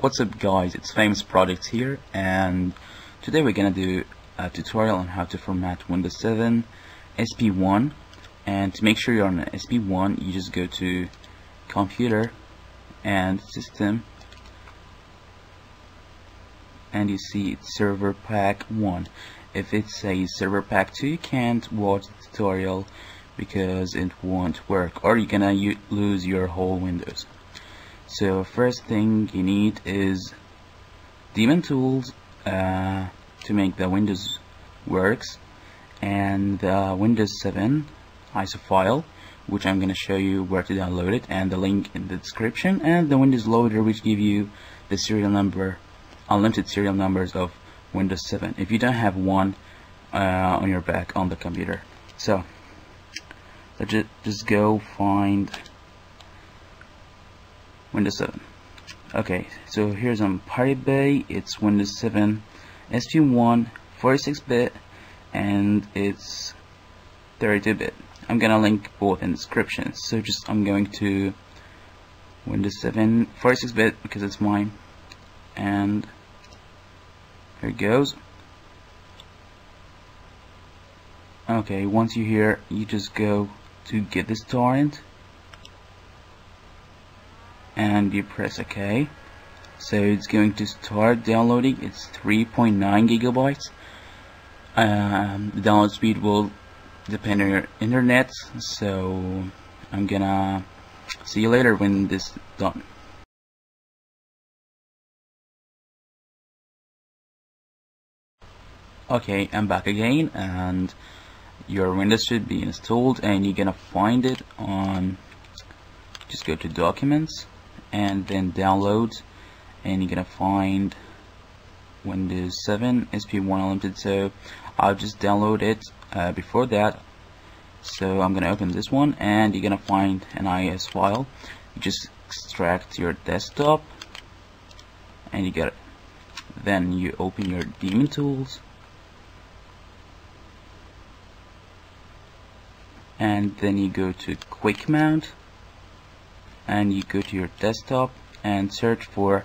What's up guys, it's Famous Projects here and today we're gonna do a tutorial on how to format Windows 7 SP1 and to make sure you're on SP1 you just go to Computer and System and you see it's Server Pack 1 if it says Server Pack 2 you can't watch the tutorial because it won't work or you're gonna lose your whole Windows so first thing you need is daemon tools uh, to make the Windows works and the Windows 7 ISO file which I'm gonna show you where to download it and the link in the description and the Windows loader which give you the serial number unlimited serial numbers of Windows 7 if you don't have one uh, on your back on the computer. So let's just, just go find Windows 7 okay so here's on Pirate Bay it's Windows 7 SP1 46-bit and it's 32-bit I'm gonna link both in the description. So just I'm going to Windows 7 46-bit because it's mine. And here it goes. Okay once you're here you just go to get this torrent and you press OK. So it's going to start downloading. It's 3.9 gigabytes. Um, the download speed will depend on your internet. So I'm gonna see you later when this is done. Okay I'm back again and your Windows should be installed and you're gonna find it on just go to documents and then download. And you're gonna find Windows 7 SP1 Unlimited. So I'll just download it uh, before that. So I'm gonna open this one and you're gonna find an IS file. You just extract your desktop and you get it. Then you open your daemon tools. And then you go to quick mount and you go to your desktop and search for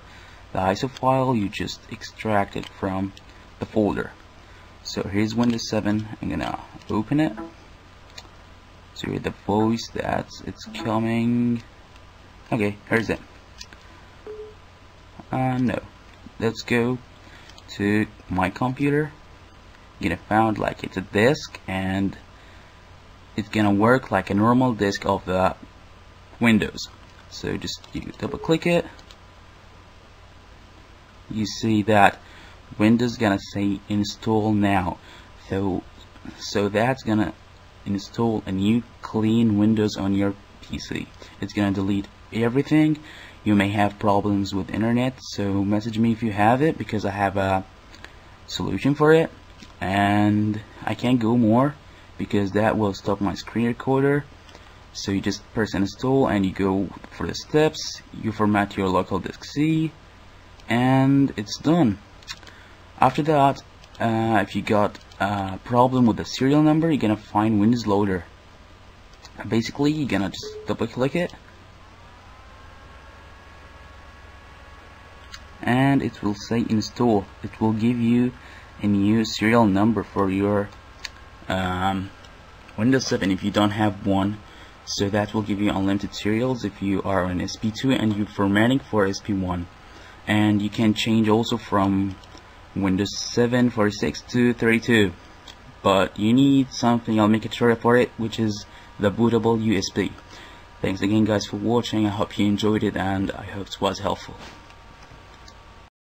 the ISO file you just extract it from the folder. So here's Windows 7 I'm gonna open it. So here the voice that it's coming. Okay here's it. Uh, no. Let's go to my computer. Gonna found like it's a disk and it's gonna work like a normal disk of the Windows so just you double click it. You see that Windows gonna say install now. So so that's gonna install a new clean Windows on your PC it's gonna delete everything. You may have problems with internet so message me if you have it because I have a solution for it. And I can't go more because that will stop my screen recorder so you just press install and you go for the steps. You format your local disk C and it's done. After that uh, if you got a problem with the serial number you're gonna find Windows Loader. Basically you're gonna just double click it. And it will say install. It will give you a new serial number for your um, Windows 7 if you don't have one so that will give you unlimited serials if you are on SP2 and you're formatting for SP1 and you can change also from Windows 7 46 to 32 but you need something I'll make a tutorial for it which is the bootable USB thanks again guys for watching. I hope you enjoyed it and I hope it was helpful